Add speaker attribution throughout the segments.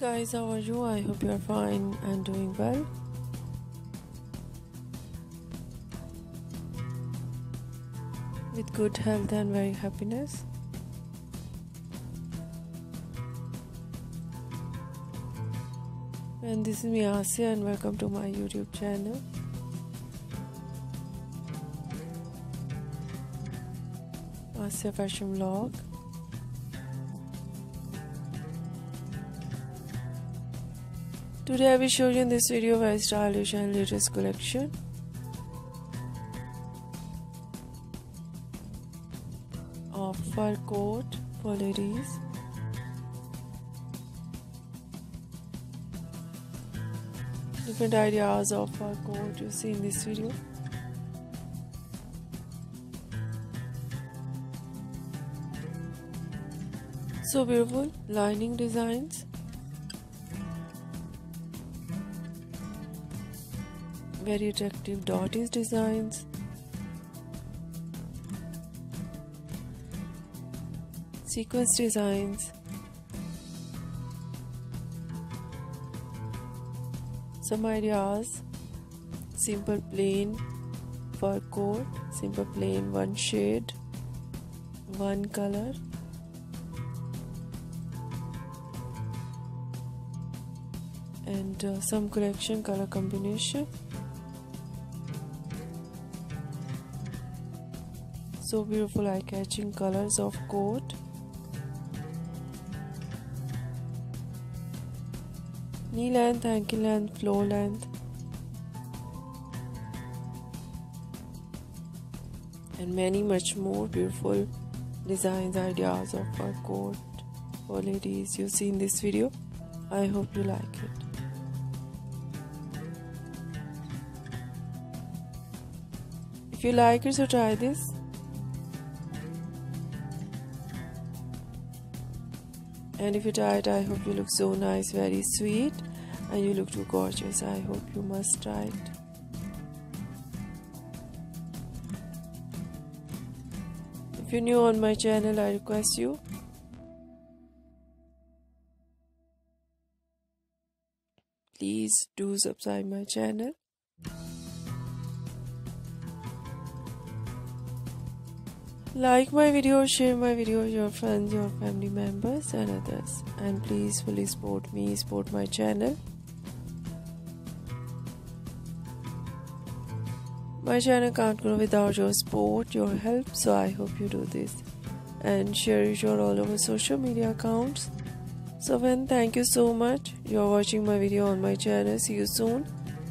Speaker 1: guys, how are you? I hope you are fine and doing well. With good health and very happiness. And this is me Asiya and welcome to my YouTube channel. Asiya Fashion Vlog. Today I will show you in this video my stylish and latest collection. Of fur coat for ladies. Different ideas of fur coat you see in this video. So beautiful lining designs very attractive dotties designs. Sequence designs. Some ideas. Simple plain fur coat. Simple plain one shade. One color. And uh, some collection color combination so beautiful eye-catching colors of coat. Knee length ankle length floor length. And many much more beautiful designs ideas of fur coat for ladies. You see in this video. I hope you like it. If you like it so try this and if you try it i hope you look so nice very sweet. And you look too gorgeous i hope you must try it if you're new on my channel i request you. Please do subscribe my channel Like my video, share my video with your friends, your family members, and others. And please fully support me, support my channel. My channel can't grow without your support, your help, so I hope you do this. And share it all over social media accounts. So, when thank you so much. You're watching my video on my channel. See you soon.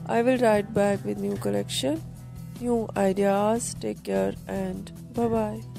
Speaker 1: I will write back with new collection, new ideas. Take care and Bye bye.